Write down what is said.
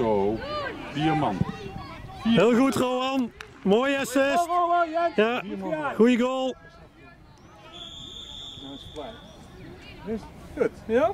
Zo, vier man. Heel goed, Rowan. Mooi assist. Ja, goeie goal. Goed, ja?